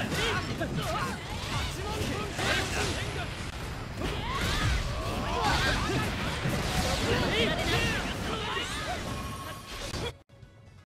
Ah!